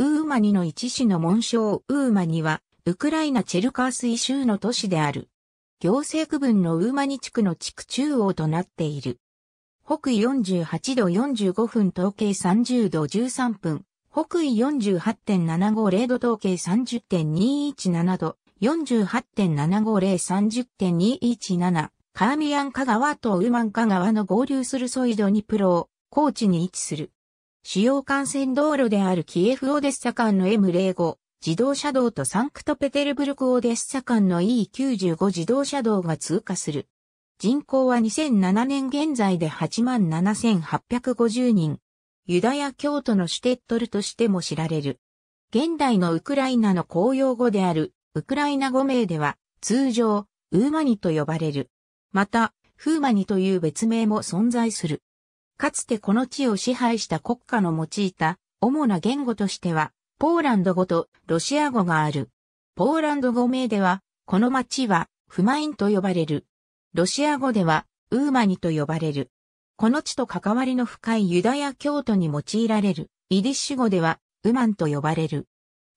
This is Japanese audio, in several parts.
ウーマニの一種の紋章ウーマニは、ウクライナチェルカースイ州の都市である。行政区分のウーマニ地区の地区中央となっている。北緯48度45分統計30度13分。北緯48.750度統計30.217度。48.75030.217。カーミアンカ川とウーマンカ川の合流するソイドニプロを高地に位置する。主要幹線道路であるキエフ・オデッサ間の M05 自動車道とサンクトペテルブルク・オデッサ間の E95 自動車道が通過する。人口は2007年現在で87,850人。ユダヤ教徒のシュテットルとしても知られる。現代のウクライナの公用語であるウクライナ語名では通常ウーマニと呼ばれる。また、フーマニという別名も存在する。かつてこの地を支配した国家の用いた主な言語としては、ポーランド語とロシア語がある。ポーランド語名では、この町はフマインと呼ばれる。ロシア語ではウーマニと呼ばれる。この地と関わりの深いユダヤ教徒に用いられる。イディッシュ語ではウマンと呼ばれる。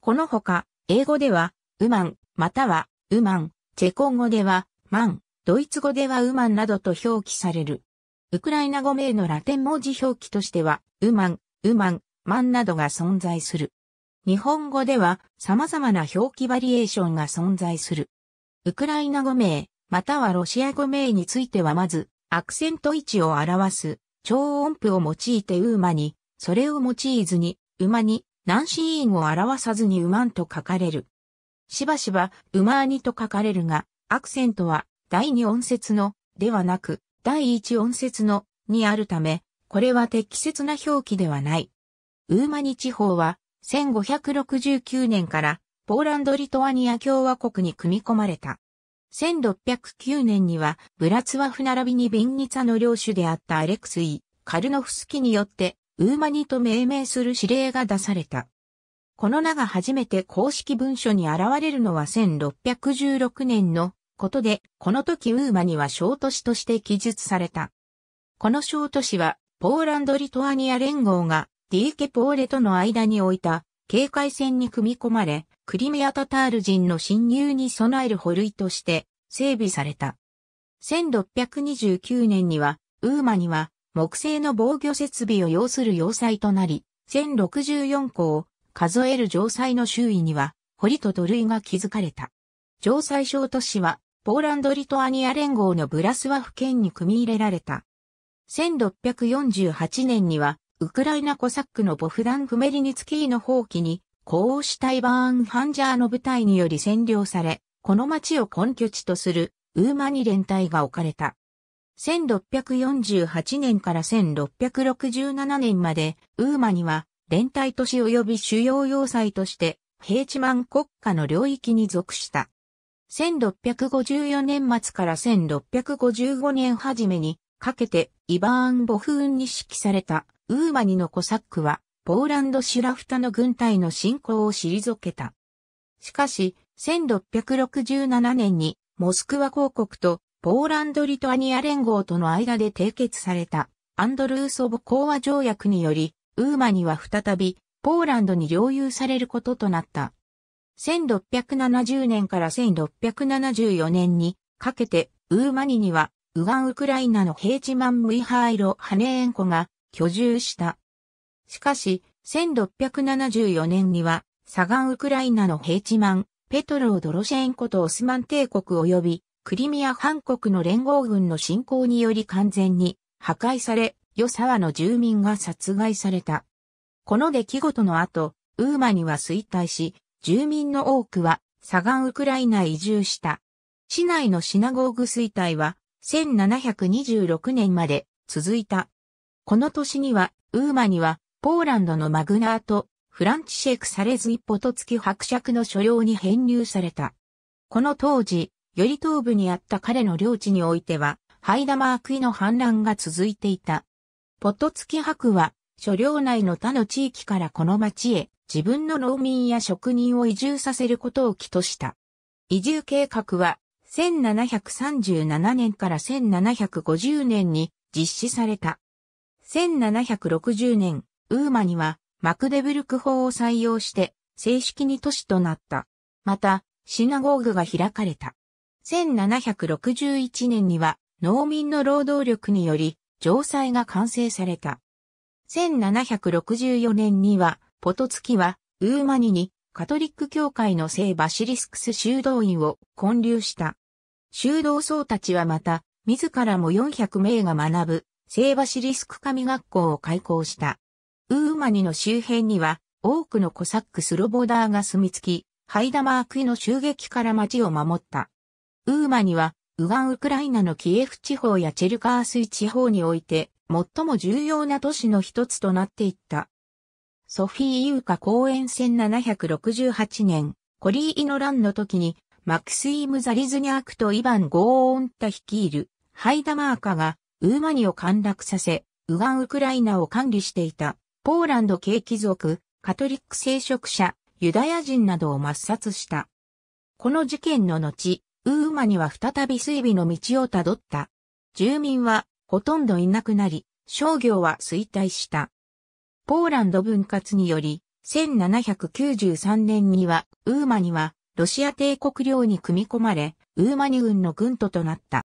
このほか、英語ではウマン、またはウマン、チェコ語ではマン、ドイツ語ではウマンなどと表記される。ウクライナ語名のラテン文字表記としては、ウマン、ウマン、マンなどが存在する。日本語では様々な表記バリエーションが存在する。ウクライナ語名、またはロシア語名についてはまず、アクセント位置を表す、超音符を用いてウーマに、それを用いずに、馬に、ナンシーンを表さずにウマンと書かれる。しばしば、ウマーニと書かれるが、アクセントは、第二音節の、ではなく、第一音節のにあるため、これは適切な表記ではない。ウーマニ地方は1569年からポーランド・リトアニア共和国に組み込まれた。1609年にはブラツワフ並びにビンニツァの領主であったアレクスイ・カルノフスキによってウーマニと命名する指令が出された。この名が初めて公式文書に現れるのは1616年のことで、この時ウーマには小都市として記述された。この小都市は、ポーランド・リトアニア連合がディーケポーレとの間に置いた警戒線に組み込まれ、クリミアタタール人の侵入に備える保塁として整備された。1629年には、ウーマには木製の防御設備を要する要塞となり、1064個を数える城塞の周囲には、堀と土塁が築かれた。城塞小都市は、ポーランド・リトアニア連合のブラスワフ県に組み入れられた。1648年には、ウクライナコサックのボフダン・フメリニツキーの放棄に、こうしたイバーン・ハンジャーの部隊により占領され、この町を根拠地とするウーマニ連隊が置かれた。1648年から1667年まで、ウーマニは連隊都市及び主要要塞として、平地マン国家の領域に属した。1654年末から1655年初めにかけてイバーン・ボフーンに指揮されたウーマニのコサックはポーランド・シュラフタの軍隊の侵攻を退けた。しかし、1667年にモスクワ公国とポーランド・リトアニア連合との間で締結されたアンドルーソボ講和条約により、ウーマニは再びポーランドに領有されることとなった。1670年から1674年にかけてウーマニにはウガンウクライナのヘイチマン・ムイハイロ・ハネーンコが居住した。しかし、1674年には、サガンウクライナのヘイチマン、ペトロ・ドロシェンコとオスマン帝国及び、クリミア半国の連合軍の侵攻により完全に破壊され、ヨサワの住民が殺害された。この出来事の後、ウーマには衰退し、住民の多くはサガンウクライナ移住した。市内のシナゴーグ衰退は1726年まで続いた。この年には、ウーマには、ポーランドのマグナート、フランチシェイク・サレズ一歩と付き伯爵の所領に編入された。この当時、より東部にあった彼の領地においては、ハイダマークイの反乱が続いていた。ポトツキ博は、所領内の他の地域からこの町へ自分の農民や職人を移住させることを起とした。移住計画は1737年から1750年に実施された。1760年、ウーマにはマクデブルク法を採用して正式に都市となった。また、シナゴーグが開かれた。1761年には農民の労働力により城塞が完成された。1764年にはポトツキはウーマニにカトリック教会の聖バシリスクス修道院を建立した。修道僧たちはまた、自らも400名が学ぶ聖バシリスク神学校を開校した。ウーマニの周辺には多くのコサックスロボダーが住み着き、ハイダマークイの襲撃から町を守った。ウーマニは、ウガンウクライナのキエフ地方やチェルカースイ地方において、最も重要な都市の一つとなっていった。ソフィー・ユーカ公演1768年、コリー・イノランの時に、マクスイム・ザリズニャークとイバン・ゴーオンタ率いる、ハイダマーカが、ウーマニを陥落させ、ウガン・ウクライナを管理していた、ポーランド系貴族、カトリック聖職者、ユダヤ人などを抹殺した。この事件の後、ウーマニは再び水尾の道をたどった。住民はほとんどいなくなり、商業は衰退した。ポーランド分割により、1793年には、ウーマニは、ロシア帝国領に組み込まれ、ウーマニ軍の軍都となった。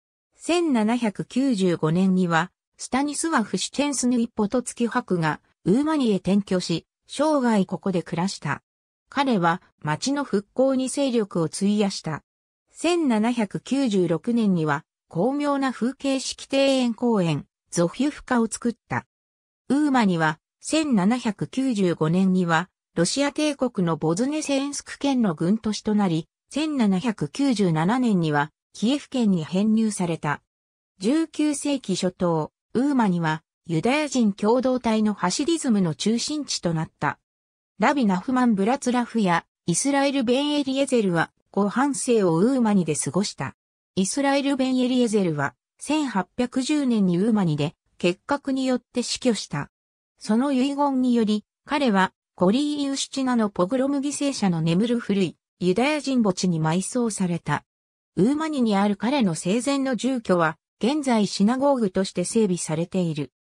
1795年には、スタニスワフ・シュチェンスヌイポトツキ博が、ウーマニへ転居し、生涯ここで暮らした。彼は、町の復興に勢力を費やした。1796年には、巧妙な風景式庭園公園、ゾフュフカを作った。ウーマニは、1795年には、ロシア帝国のボズネセンスク県の軍都市となり、1797年には、キエフ県に編入された。19世紀初頭、ウーマには、ユダヤ人共同体のハシリズムの中心地となった。ラビ・ナフマン・ブラツラフやイスラエル・ベン・エリエゼルは、後半生をウーマニで過ごした。イスラエル・ベン・エリエゼルは、1810年にウーマニで、結核によって死去した。その遺言により、彼はコリー・ユシチナのポグロム犠牲者の眠る古いユダヤ人墓地に埋葬された。ウーマニにある彼の生前の住居は、現在シナゴーグとして整備されている。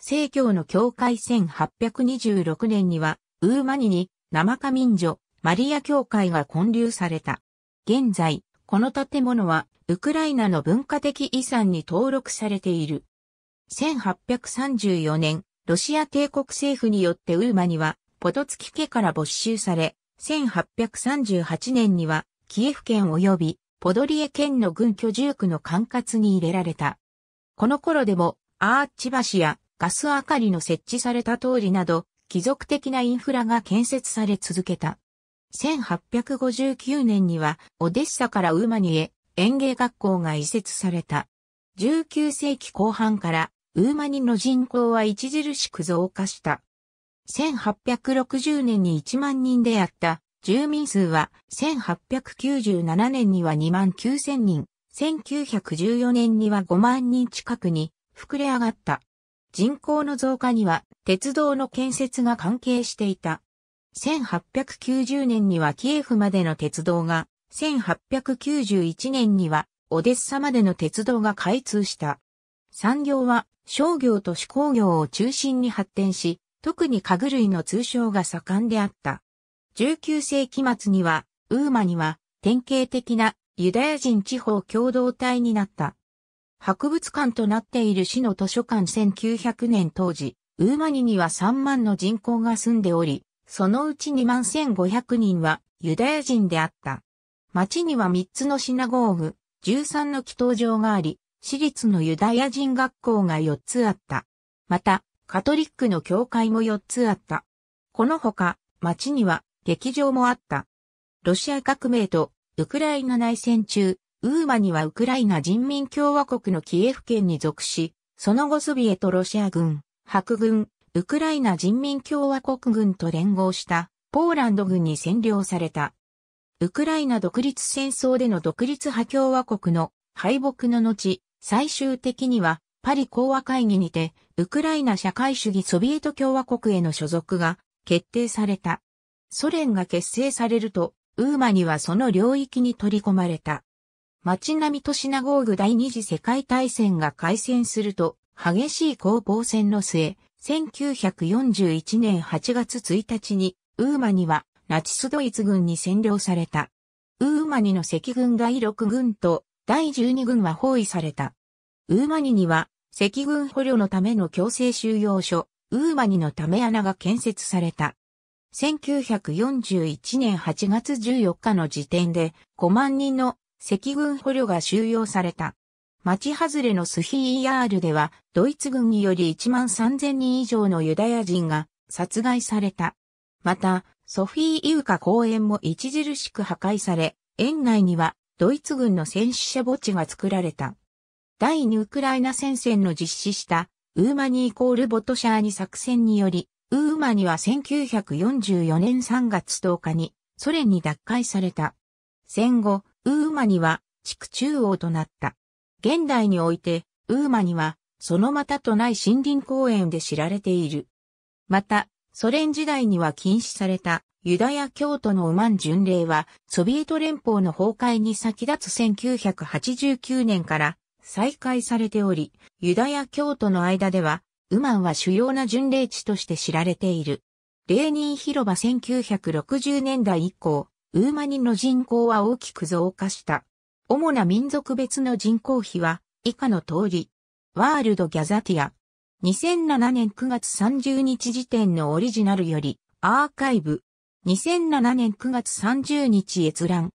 聖教の教会1826年には、ウーマニに生カ民女、マリア教会が建立された。現在、この建物は、ウクライナの文化的遺産に登録されている。1834年、ロシア帝国政府によってウーマには、ポトツキ家から没収され、1838年には、キエフ県及び、ポドリエ県の軍居住区の管轄に入れられた。この頃でも、アーチ橋やガス明かりの設置された通りなど、貴族的なインフラが建設され続けた。1859年には、オデッサからウーマニへ園芸学校が移設された。19世紀後半からウーマニの人口は著しく増加した。1860年に1万人であった住民数は1897年には2万9000人、1914年には5万人近くに膨れ上がった。人口の増加には鉄道の建設が関係していた。1890年にはキエフまでの鉄道が、1891年にはオデッサまでの鉄道が開通した。産業は商業と手工業を中心に発展し、特に家具類の通商が盛んであった。19世紀末には、ウーマには典型的なユダヤ人地方共同体になった。博物館となっている市の図書館1900年当時、ウーマニには3万の人口が住んでおり、そのうち2万1500人はユダヤ人であった。町には3つのシナゴーグ、13の祈祷場があり、私立のユダヤ人学校が4つあった。また、カトリックの教会も4つあった。このほか、町には劇場もあった。ロシア革命とウクライナ内戦中、ウーマにはウクライナ人民共和国のキエフ県に属し、その後ソビエトロシア軍、白軍、ウクライナ人民共和国軍と連合したポーランド軍に占領された。ウクライナ独立戦争での独立派共和国の敗北の後、最終的にはパリ講和会議にてウクライナ社会主義ソビエト共和国への所属が決定された。ソ連が結成されると、ウーマにはその領域に取り込まれた。街並みとシナゴーグ第二次世界大戦が開戦すると、激しい攻防戦の末、1941年8月1日に、ウーマニはナチスドイツ軍に占領された。ウーマニの赤軍第6軍と第12軍は包囲された。ウーマニには赤軍捕虜のための強制収容所、ウーマニのため穴が建設された。1941年8月14日の時点で5万人の赤軍捕虜が収容された。町外れのスヒーヤールでは、ドイツ軍により1万3000人以上のユダヤ人が殺害された。また、ソフィー・イウカ公園も著しく破壊され、園内にはドイツ軍の戦死者墓地が作られた。第二ウクライナ戦線の実施したウーマニイコールボトシャーニ作戦により、ウーマニは1944年3月10日にソ連に奪回された。戦後、ウーマニは地区中央となった。現代において、ウーマには、そのまたとない森林公園で知られている。また、ソ連時代には禁止されたユダヤ教徒のウマン巡礼は、ソビエト連邦の崩壊に先立つ1989年から再開されており、ユダヤ教徒の間では、ウマンは主要な巡礼地として知られている。レーニン広場1960年代以降、ウーマニの人口は大きく増加した。主な民族別の人口比は以下の通り。ワールドギャザティア。2007年9月30日時点のオリジナルよりアーカイブ。2007年9月30日閲覧。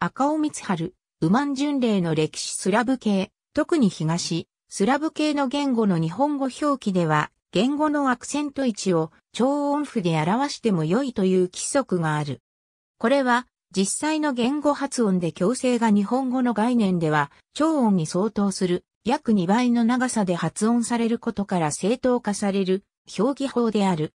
赤尾光春、ウマン巡礼の歴史スラブ系、特に東、スラブ系の言語の日本語表記では、言語のアクセント位置を超音符で表しても良いという規則がある。これは実際の言語発音で強制が日本語の概念では、超音に相当する約2倍の長さで発音されることから正当化される表記法である。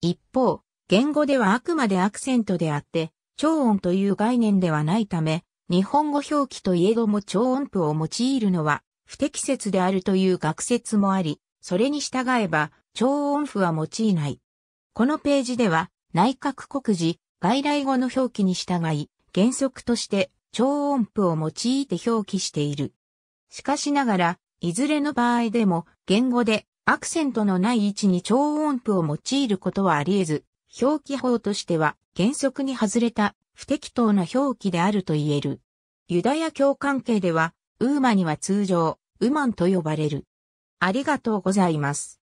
一方、言語ではあくまでアクセントであって、超音という概念ではないため、日本語表記といえども超音符を用いるのは不適切であるという学説もあり、それに従えば超音符は用いない。このページでは内閣国事、外来語の表記に従い、原則として超音符を用いて表記している。しかしながら、いずれの場合でも、言語でアクセントのない位置に超音符を用いることはあり得ず、表記法としては原則に外れた不適当な表記であると言える。ユダヤ教関係では、ウーマには通常、ウマンと呼ばれる。ありがとうございます。